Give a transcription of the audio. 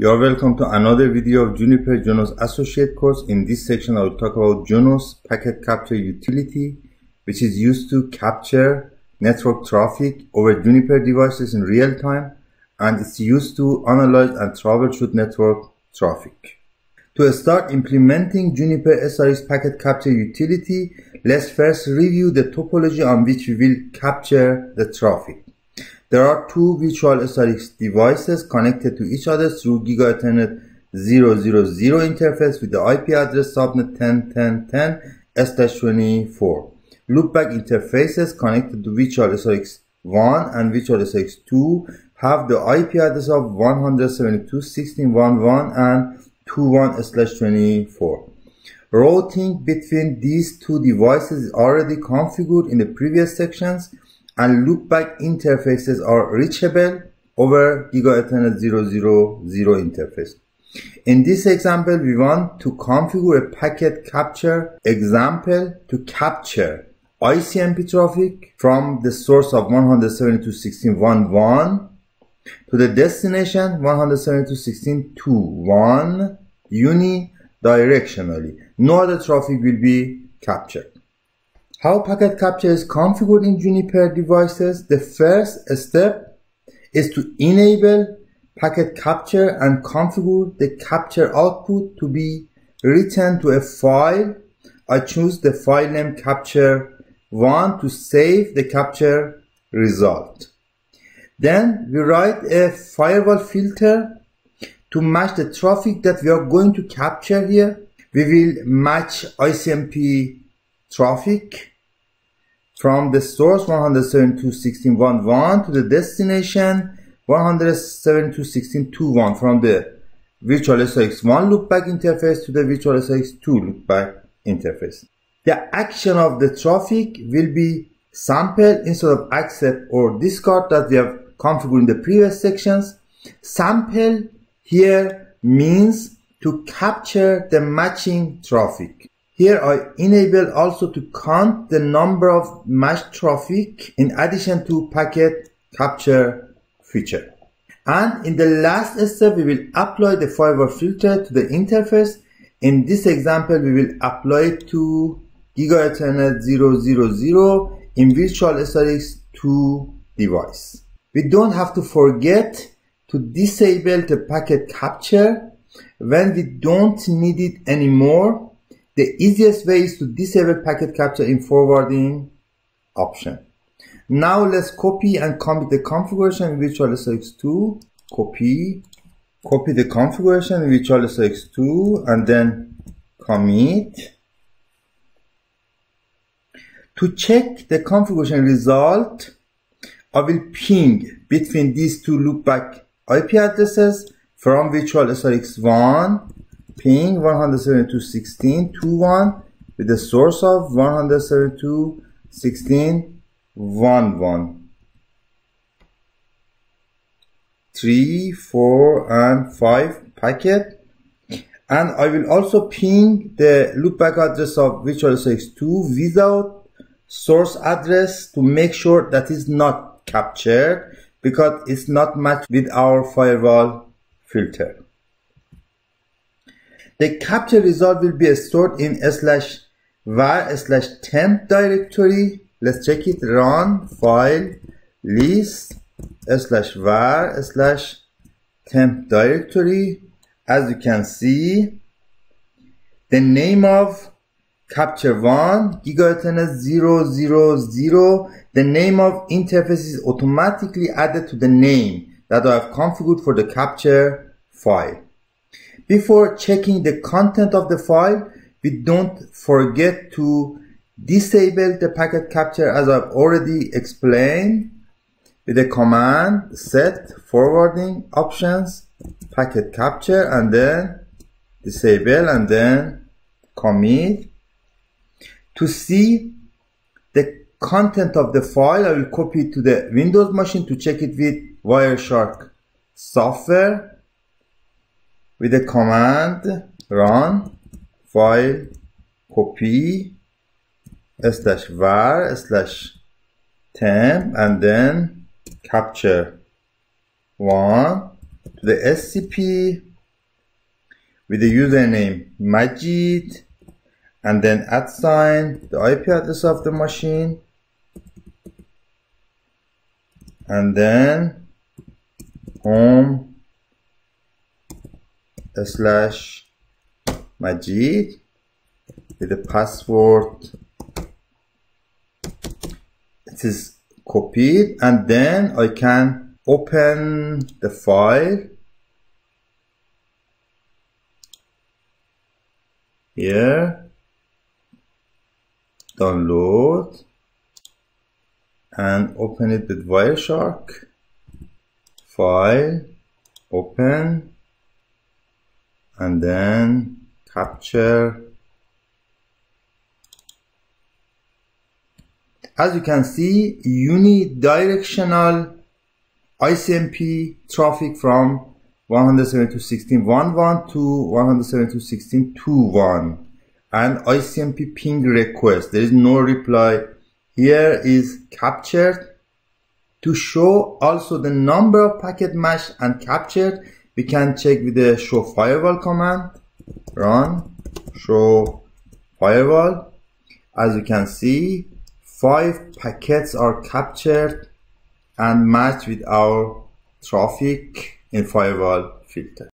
You are welcome to another video of Juniper Junos Associate course. In this section, I will talk about Junos Packet Capture Utility, which is used to capture network traffic over Juniper devices in real time, and it's used to analyze and troubleshoot network traffic. To start implementing Juniper SRX Packet Capture Utility, let's first review the topology on which we will capture the traffic. There are two virtual SRX devices connected to each other through Giga Ethernet 000 interface with the IP address subnet 10.10.10/24. Loopback interfaces connected to virtual SRX 1 and virtual SRX 2 have the IP address of 172.16.1.1 and 21/24. Routing between these two devices is already configured in the previous sections and loopback interfaces are reachable over Giga Ethernet 000 interface. In this example, we want to configure a packet capture example to capture ICMP traffic from the source of 172.16.1.1 to the destination 172.16.2.1 unidirectionally. No other traffic will be captured. How packet capture is configured in Juniper devices? The first step is to enable packet capture and configure the capture output to be written to a file. I choose the file name capture one to save the capture result. Then we write a firewall filter to match the traffic that we are going to capture here. We will match ICMP traffic from the source 172.16.1.1 to the destination 172.16.2.1 from the virtual SRX1 loopback interface to the virtual SRX2 loopback interface. The action of the traffic will be sample instead of accept or discard that we have configured in the previous sections. Sample here means to capture the matching traffic. Here I enable also to count the number of matched traffic in addition to packet capture feature. And in the last step, we will apply the firewall filter to the interface. In this example, we will apply it to Giga Ethernet 000 in virtual SRX 2 device. We don't have to forget to disable the packet capture when we don't need it anymore the easiest way is to disable packet capture in forwarding option. Now let's copy and commit the configuration virtual SRX2. Copy, copy the configuration virtual SRX2 and then commit. To check the configuration result, I will ping between these two loopback IP addresses from virtual SRX1 ping 172.16.2.1 with the source of 172.16.1.1. 3, 4 and 5 packet and I will also ping the loopback address of virtual SRX2 without source address to make sure that is not captured because it's not matched with our firewall filter. The capture result will be stored in slash var slash temp directory. Let's check it. Run file list slash var slash temp directory. As you can see, the name of capture one Giga Ethernet 000. The name of interface is automatically added to the name that I have configured for the capture file. Before checking the content of the file, we don't forget to disable the packet capture as I've already explained with the command set forwarding options packet capture and then disable and then commit. To see the content of the file I will copy it to the Windows machine to check it with Wireshark software with the command run file copy slash var slash temp and then capture. One to the SCP with the username Majid and then at sign the IP address of the machine and then home slash Majid with the password. It is copied and then I can open the file. Here. Download. And open it with Wireshark. File. Open and then capture as you can see unidirectional ICMP traffic from 172.16.11 to 172.16.21 and ICMP ping request. There is no reply. Here is captured. To show also the number of packet matched and captured, we can check with the show firewall command. Run show firewall. As you can see, five packets are captured and matched with our traffic in firewall filter.